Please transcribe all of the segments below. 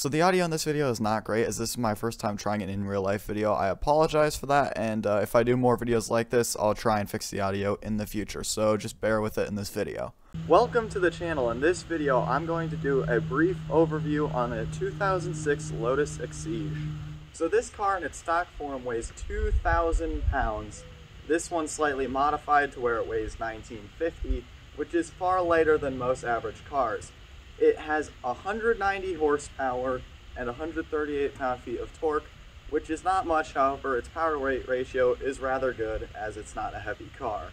So the audio in this video is not great as this is my first time trying an in real life video. I apologize for that and uh, if I do more videos like this, I'll try and fix the audio in the future. So just bear with it in this video. Welcome to the channel. In this video, I'm going to do a brief overview on a 2006 Lotus Exige. So this car in its stock form weighs 2,000 pounds. This one's slightly modified to where it weighs 1950, which is far lighter than most average cars. It has 190 horsepower and 138 pound-feet of torque, which is not much, however, its power weight ratio is rather good as it's not a heavy car.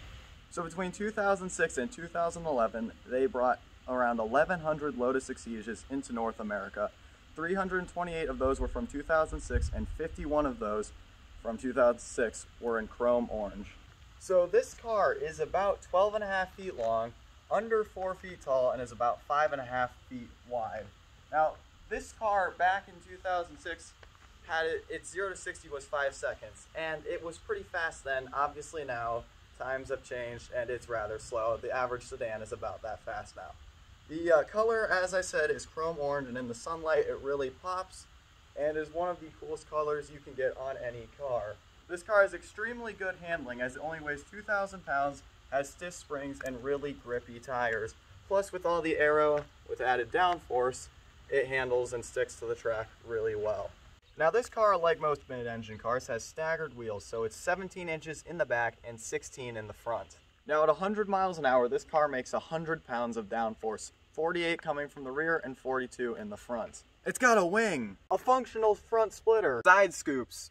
So between 2006 and 2011, they brought around 1,100 Lotus Exiges into North America. 328 of those were from 2006 and 51 of those from 2006 were in chrome orange. So this car is about 12 and a half feet long, under four feet tall and is about five and a half feet wide. Now, this car back in 2006 had it, its 0 to 60 was 5 seconds, and it was pretty fast then. Obviously now, times have changed and it's rather slow. The average sedan is about that fast now. The uh, color, as I said, is chrome orange, and in the sunlight it really pops, and is one of the coolest colors you can get on any car. This car has extremely good handling as it only weighs 2,000 pounds has stiff springs and really grippy tires. Plus with all the aero with added downforce, it handles and sticks to the track really well. Now this car, like most mid-engine cars, has staggered wheels, so it's 17 inches in the back and 16 in the front. Now at 100 miles an hour, this car makes 100 pounds of downforce, 48 coming from the rear and 42 in the front. It's got a wing, a functional front splitter, side scoops,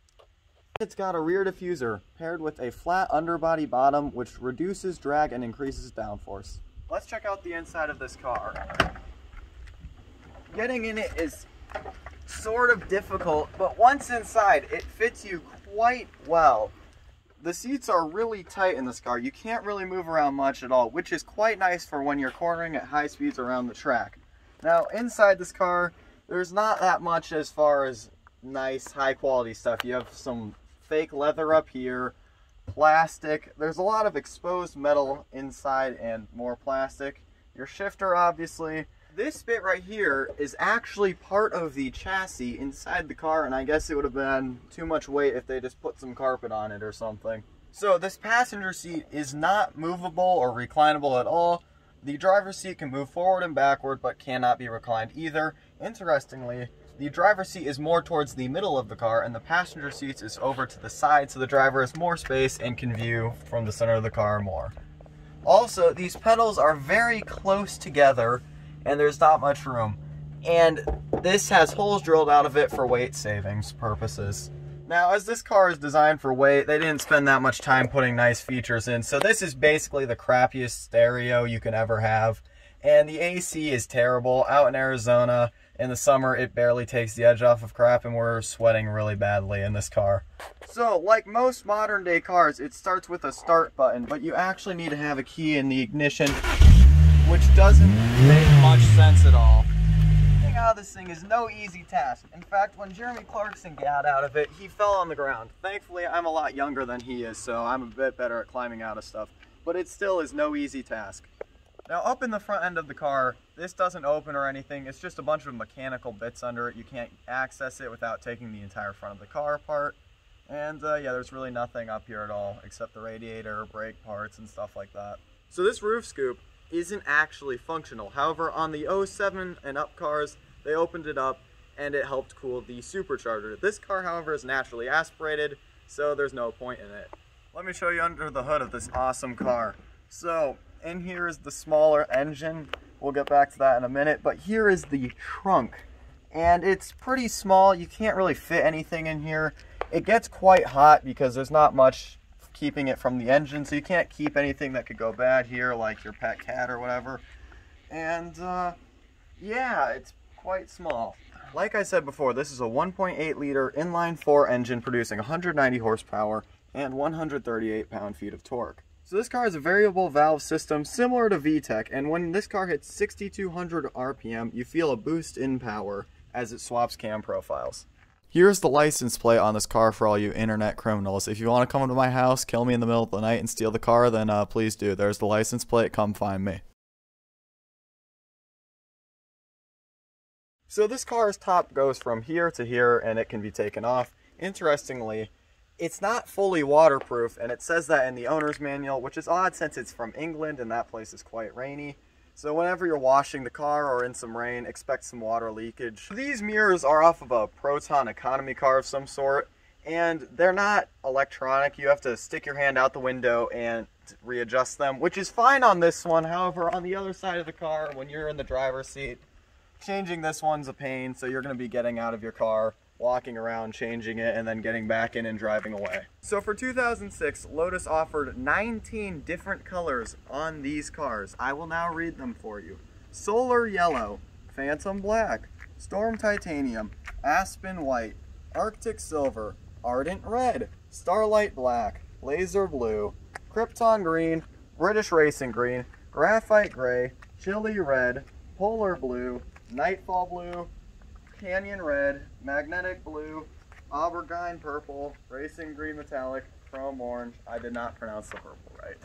it's got a rear diffuser paired with a flat underbody bottom which reduces drag and increases downforce. Let's check out the inside of this car. Getting in it is sort of difficult, but once inside, it fits you quite well. The seats are really tight in this car. You can't really move around much at all, which is quite nice for when you're cornering at high speeds around the track. Now, inside this car, there's not that much as far as nice, high quality stuff. You have some fake leather up here, plastic. There's a lot of exposed metal inside and more plastic. Your shifter, obviously. This bit right here is actually part of the chassis inside the car, and I guess it would have been too much weight if they just put some carpet on it or something. So this passenger seat is not movable or reclinable at all. The driver's seat can move forward and backward, but cannot be reclined either. Interestingly, the driver's seat is more towards the middle of the car and the passenger seats is over to the side so the driver has more space and can view from the center of the car more. Also, these pedals are very close together and there's not much room. And this has holes drilled out of it for weight savings purposes. Now, as this car is designed for weight, they didn't spend that much time putting nice features in. So this is basically the crappiest stereo you can ever have. And the AC is terrible. Out in Arizona, in the summer, it barely takes the edge off of crap, and we're sweating really badly in this car. So, like most modern day cars, it starts with a start button, but you actually need to have a key in the ignition, which doesn't make much sense at all. Getting out of this thing is no easy task. In fact, when Jeremy Clarkson got out of it, he fell on the ground. Thankfully, I'm a lot younger than he is, so I'm a bit better at climbing out of stuff. But it still is no easy task. Now up in the front end of the car, this doesn't open or anything. It's just a bunch of mechanical bits under it. You can't access it without taking the entire front of the car apart. And uh, yeah, there's really nothing up here at all except the radiator, brake parts, and stuff like that. So this roof scoop isn't actually functional. However, on the 07 and up cars, they opened it up and it helped cool the supercharger. This car, however, is naturally aspirated, so there's no point in it. Let me show you under the hood of this awesome car. So, in here is the smaller engine. We'll get back to that in a minute. But here is the trunk. And it's pretty small. You can't really fit anything in here. It gets quite hot because there's not much keeping it from the engine. So you can't keep anything that could go bad here, like your pet cat or whatever. And uh, yeah, it's quite small. Like I said before, this is a 1.8 liter inline 4 engine producing 190 horsepower and 138 pound-feet of torque. So this car has a variable valve system similar to VTEC, and when this car hits 6200 RPM, you feel a boost in power as it swaps cam profiles. Here's the license plate on this car for all you internet criminals. If you want to come to my house, kill me in the middle of the night, and steal the car, then uh, please do. There's the license plate. Come find me. So this car's top goes from here to here and it can be taken off. Interestingly, it's not fully waterproof and it says that in the owner's manual, which is odd since it's from England and that place is quite rainy. So whenever you're washing the car or in some rain, expect some water leakage. These mirrors are off of a Proton economy car of some sort and they're not electronic. You have to stick your hand out the window and readjust them, which is fine on this one. However, on the other side of the car, when you're in the driver's seat, changing this one's a pain, so you're going to be getting out of your car, walking around, changing it, and then getting back in and driving away. So for 2006, Lotus offered 19 different colors on these cars. I will now read them for you. Solar Yellow, Phantom Black, Storm Titanium, Aspen White, Arctic Silver, Ardent Red, Starlight Black, Laser Blue, Krypton Green, British Racing Green, Graphite Gray, Chili Red, Polar Blue, Nightfall Blue, Canyon Red, Magnetic Blue, Aubergine Purple, Racing Green Metallic, Chrome Orange. I did not pronounce the purple right.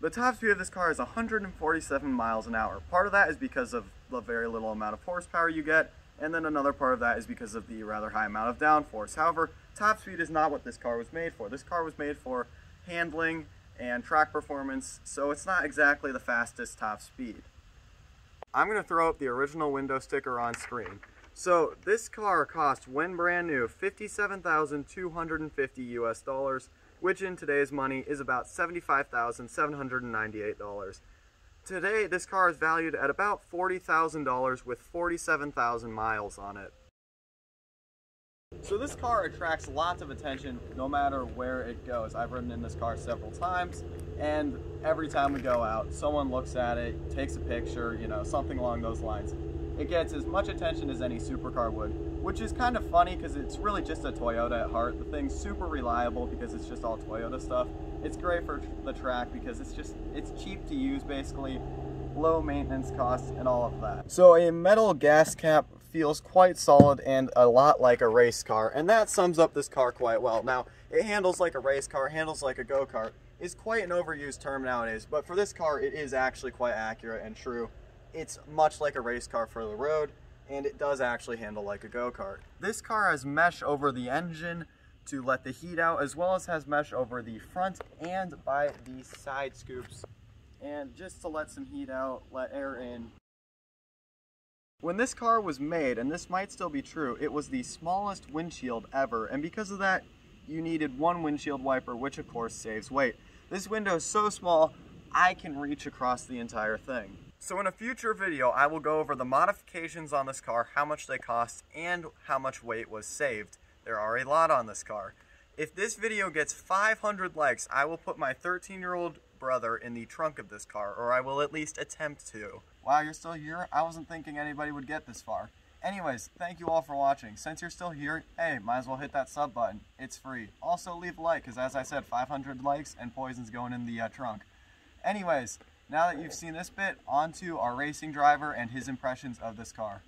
The top speed of this car is 147 miles an hour. Part of that is because of the very little amount of horsepower you get, and then another part of that is because of the rather high amount of downforce. However, top speed is not what this car was made for. This car was made for handling and track performance, so it's not exactly the fastest top speed. I'm going to throw up the original window sticker on screen. So this car cost, when brand new, 57,250 US dollars, which in today's money is about $75,798. Today, this car is valued at about $40,000 with 47,000 miles on it. So this car attracts lots of attention no matter where it goes. I've ridden in this car several times and every time we go out, someone looks at it, takes a picture, you know, something along those lines. It gets as much attention as any supercar would, which is kind of funny because it's really just a Toyota at heart. The thing's super reliable because it's just all Toyota stuff. It's great for the track because it's just, it's cheap to use basically, low maintenance costs and all of that. So a metal gas cap feels quite solid and a lot like a race car, and that sums up this car quite well. Now, it handles like a race car, handles like a go-kart, is quite an overused term nowadays, but for this car, it is actually quite accurate and true. It's much like a race car for the road, and it does actually handle like a go-kart. This car has mesh over the engine to let the heat out, as well as has mesh over the front and by the side scoops, and just to let some heat out, let air in, when this car was made, and this might still be true, it was the smallest windshield ever, and because of that, you needed one windshield wiper, which of course saves weight. This window is so small, I can reach across the entire thing. So in a future video, I will go over the modifications on this car, how much they cost, and how much weight was saved. There are a lot on this car. If this video gets 500 likes, I will put my 13-year-old brother in the trunk of this car, or I will at least attempt to. Wow, you're still here? I wasn't thinking anybody would get this far. Anyways, thank you all for watching. Since you're still here, hey, might as well hit that sub button. It's free. Also, leave a like, because as I said, 500 likes and Poison's going in the uh, trunk. Anyways, now that you've seen this bit, on to our racing driver and his impressions of this car.